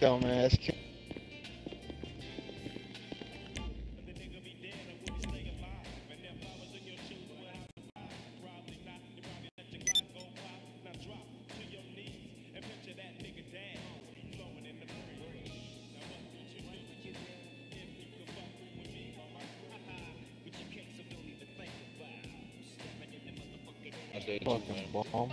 Dumbass. kid. I say Fucking bomb.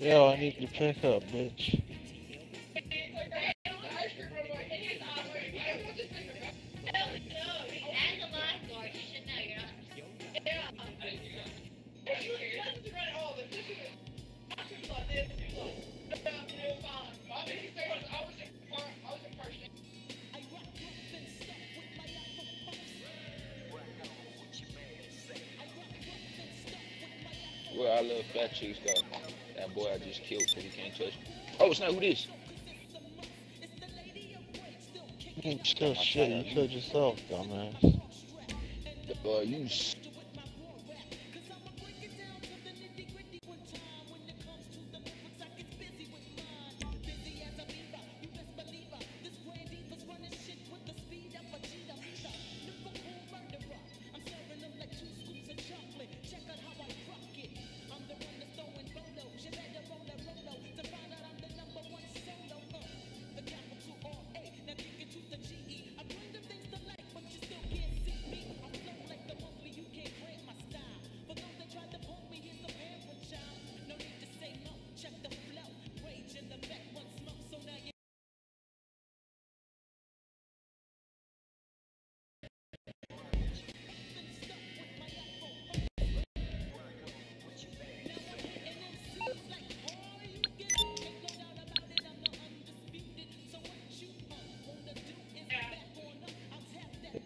Yo, I need to pick up, bitch. Well, I love fat chicks though. That boy I just killed because he can't touch me. Oh, it's not who this? You ain't still shit. You killed yourself, dumbass. Uh, you.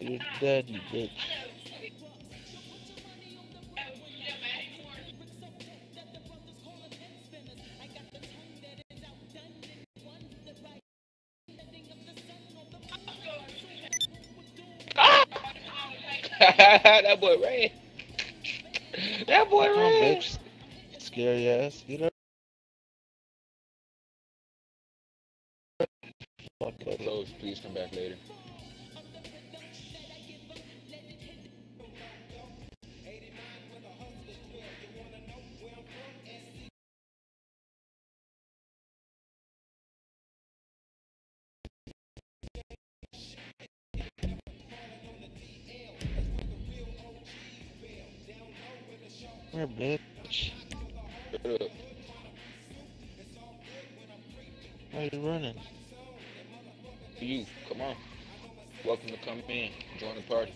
You're dead, you bitch. that boy ran. That boy Come on, ran. bitch. Scary ass. Fuck that. Close, please come back later. Here, bitch. Shut up. You running? You, come on. Welcome to come in. Join the party.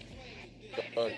The Party.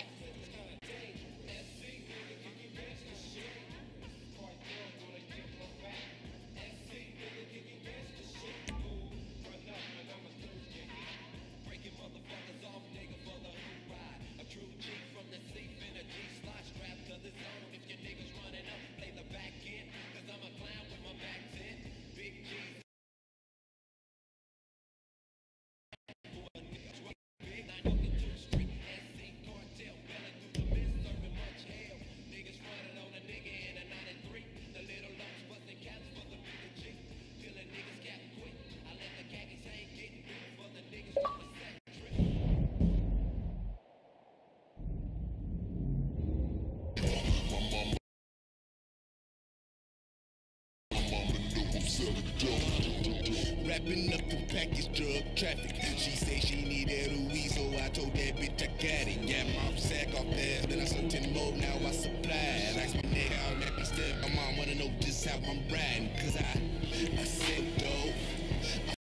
Package drug traffic. She say she need a Louise, so I told that bitch I got it. Got my sack off there, then I sent 10 more, now I supply. Like my nigga, I'll let me step. My mom wanna know just how I'm riding, cause I, I said,